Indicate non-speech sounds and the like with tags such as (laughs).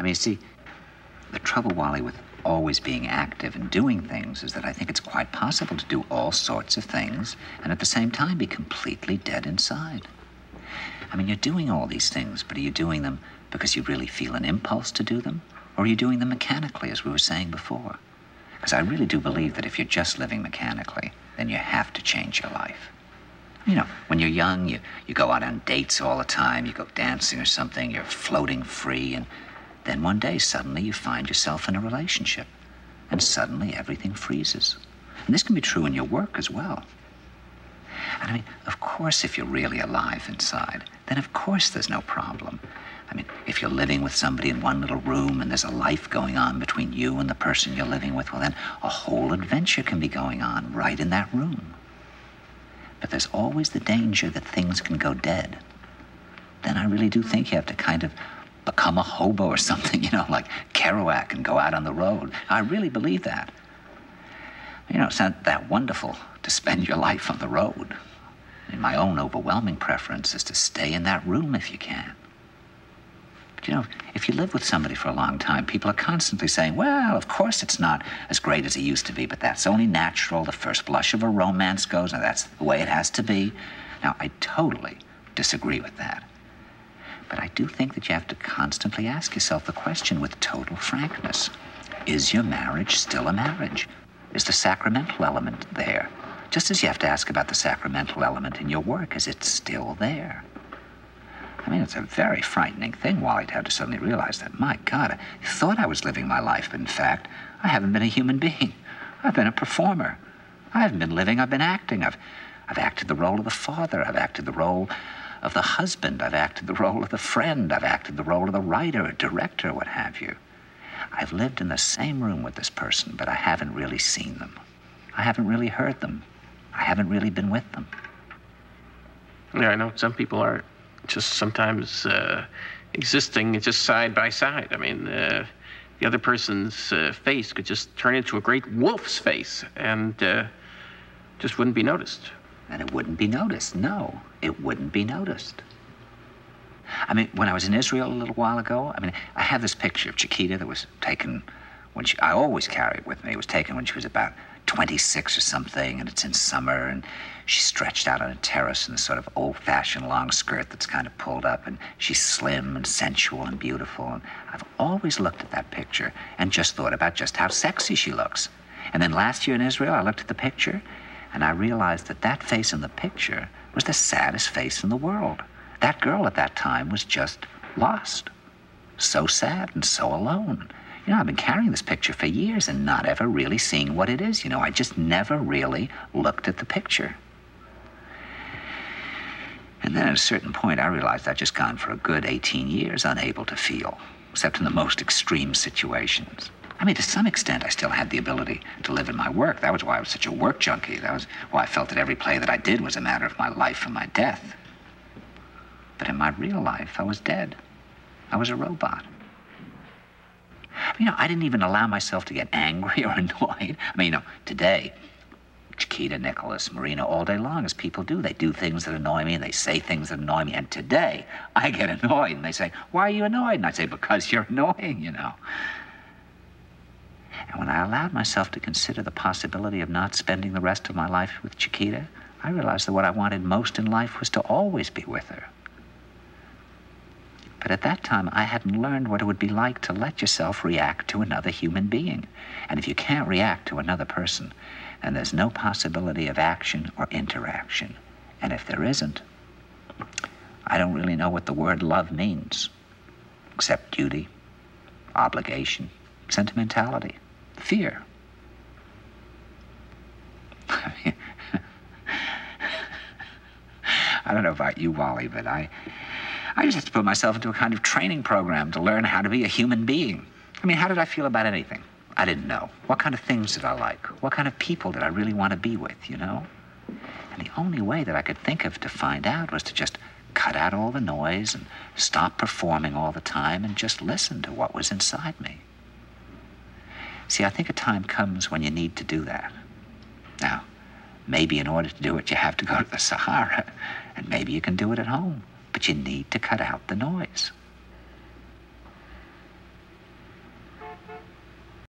I mean, see, the trouble, Wally, with always being active and doing things is that I think it's quite possible to do all sorts of things and at the same time be completely dead inside. I mean, you're doing all these things, but are you doing them because you really feel an impulse to do them? Or are you doing them mechanically, as we were saying before? Because I really do believe that if you're just living mechanically, then you have to change your life. You know, when you're young, you, you go out on dates all the time, you go dancing or something, you're floating free, and then one day suddenly you find yourself in a relationship, and suddenly everything freezes. And this can be true in your work as well. And I mean, of course, if you're really alive inside, then of course there's no problem. I mean, if you're living with somebody in one little room and there's a life going on between you and the person you're living with, well, then a whole adventure can be going on right in that room. But there's always the danger that things can go dead. Then I really do think you have to kind of become a hobo or something, (laughs) you know, like Kerouac and go out on the road. I really believe that. You know, it's not that wonderful to spend your life on the road. And my own overwhelming preference is to stay in that room if you can. But you know, if you live with somebody for a long time, people are constantly saying, well, of course it's not as great as it used to be, but that's only natural. The first blush of a romance goes, and that's the way it has to be. Now, I totally disagree with that. But I do think that you have to constantly ask yourself the question with total frankness Is your marriage still a marriage? Is the sacramental element there? Just as you have to ask about the sacramental element in your work, is it still there? I mean, it's a very frightening thing, Wally, to have to suddenly realize that, my God, I thought I was living my life, but in fact, I haven't been a human being. I've been a performer. I haven't been living, I've been acting. I've, I've acted the role of the father, I've acted the role of the husband, I've acted the role of the friend, I've acted the role of the writer, director, what have you. I've lived in the same room with this person, but I haven't really seen them. I haven't really heard them. I haven't really been with them. Yeah, I know some people are just sometimes uh, existing just side by side. I mean, uh, the other person's uh, face could just turn into a great wolf's face and uh, just wouldn't be noticed. And it wouldn't be noticed. No, it wouldn't be noticed. I mean, when I was in Israel a little while ago, I mean, I have this picture of Chiquita that was taken when she, I always carry it with me. It was taken when she was about 26 or something, and it's in summer, and she's stretched out on a terrace in a sort of old fashioned long skirt that's kind of pulled up, and she's slim and sensual and beautiful. And I've always looked at that picture and just thought about just how sexy she looks. And then last year in Israel, I looked at the picture, and I realized that that face in the picture was the saddest face in the world. That girl at that time was just lost. So sad and so alone. You know, I've been carrying this picture for years and not ever really seeing what it is. You know, I just never really looked at the picture. And then at a certain point, I realized I'd just gone for a good 18 years unable to feel, except in the most extreme situations. I mean, to some extent, I still had the ability to live in my work. That was why I was such a work junkie. That was why I felt that every play that I did was a matter of my life and my death. But in my real life, I was dead. I was a robot. You know, I didn't even allow myself to get angry (laughs) or annoyed. I mean, you know, today, Chiquita, Nicholas, Marina, all day long, as people do. They do things that annoy me and they say things that annoy me. And today, I get (laughs) annoyed and they say, Why are you annoyed? And I say, Because you're annoying, you know. I allowed myself to consider the possibility of not spending the rest of my life with Chiquita, I realized that what I wanted most in life was to always be with her. But at that time, I hadn't learned what it would be like to let yourself react to another human being. And if you can't react to another person, then there's no possibility of action or interaction. And if there isn't, I don't really know what the word love means, except duty, obligation, sentimentality, fear. I don't know about you, Wally, but I. I just had to put myself into a kind of training program to learn how to be a human being. I mean, how did I feel about anything? I didn't know. What kind of things did I like? What kind of people did I really want to be with, you know? And the only way that I could think of to find out was to just cut out all the noise and stop performing all the time and just listen to what was inside me. See, I think a time comes when you need to do that. Now, maybe in order to do it, you have to go to the (laughs) Sahara, and maybe you can do it at home but you need to cut out the noise.